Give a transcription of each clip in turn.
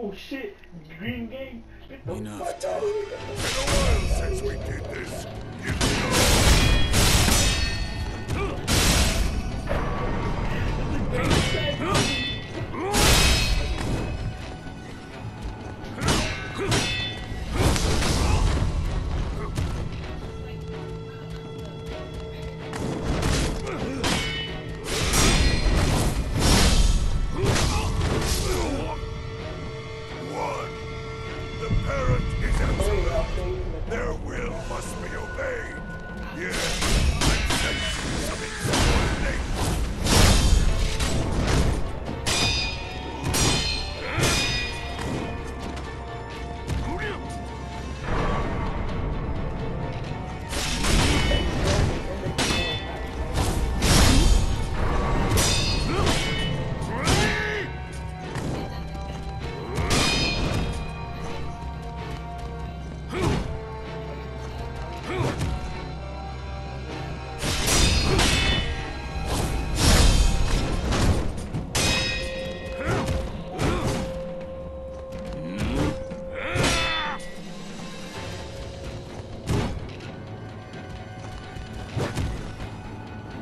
Oh shit, Green Game. Get the Enough fuck talk. out of here. Been a while since we did this. You know. One. must be obeyed. Yes,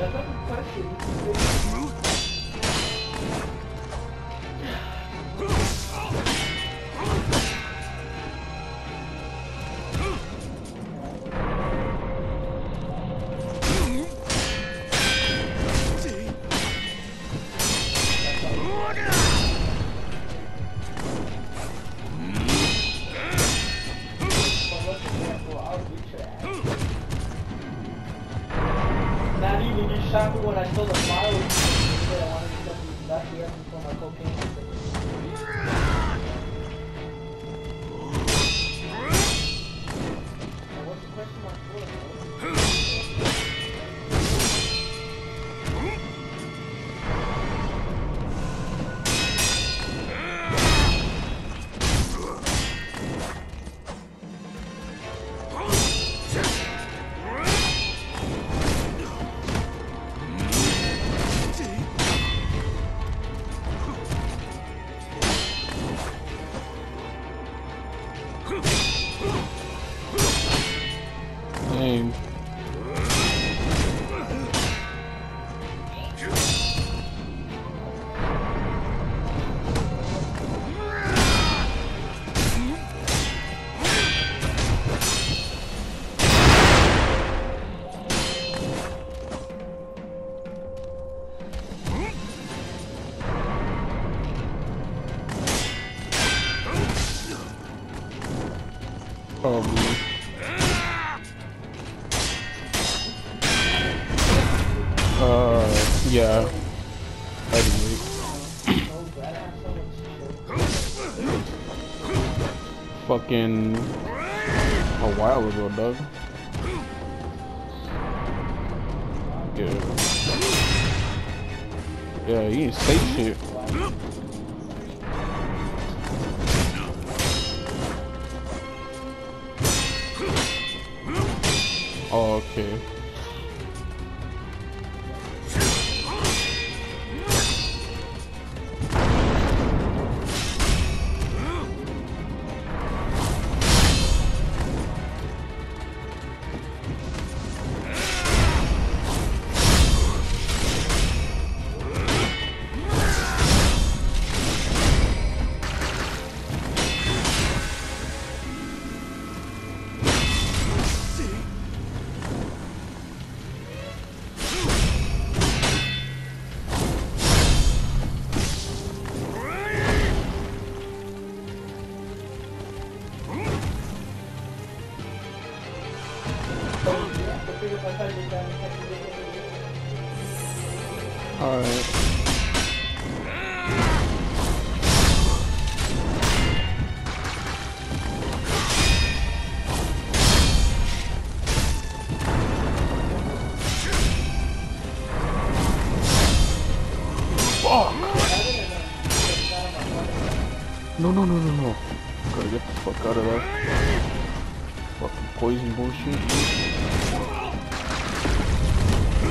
That's not even you shot me when I saw the file. I wanted to come back here for my cocaine. What's the question mark for? Probably. Uh, yeah. Heavyweight. Fucking a while ago, Doug. Yeah. Yeah, he didn't say shit. Oh, okay. Alright. No, no, no, no, no. Gotta get the fuck out of there. Fucking poison bullshit.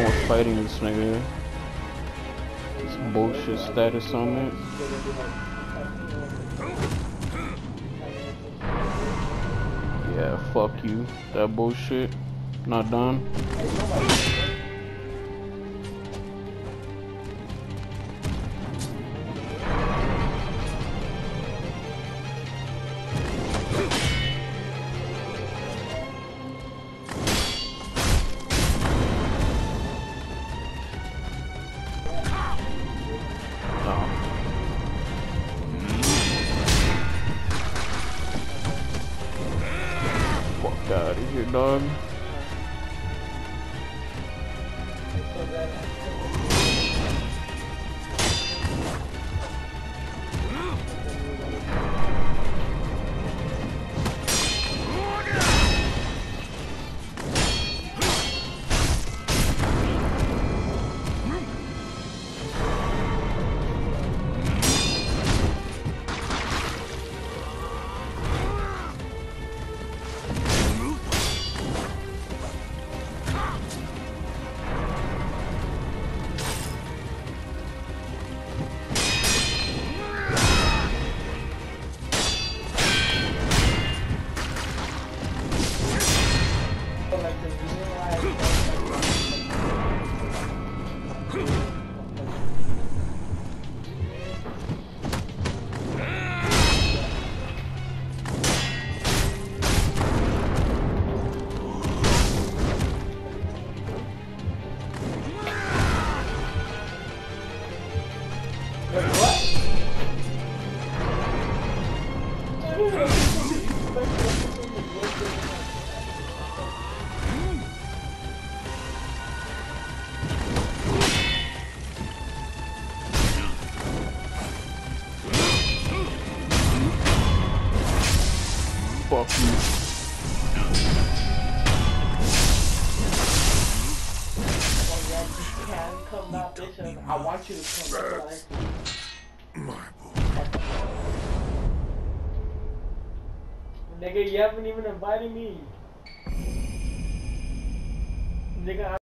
Down with fighting this nigga. This bullshit status on it. Yeah, fuck you. That bullshit. Not done. Out of here, I want you to come back. I- My boy. Nigga, you haven't even invited me. Nigga,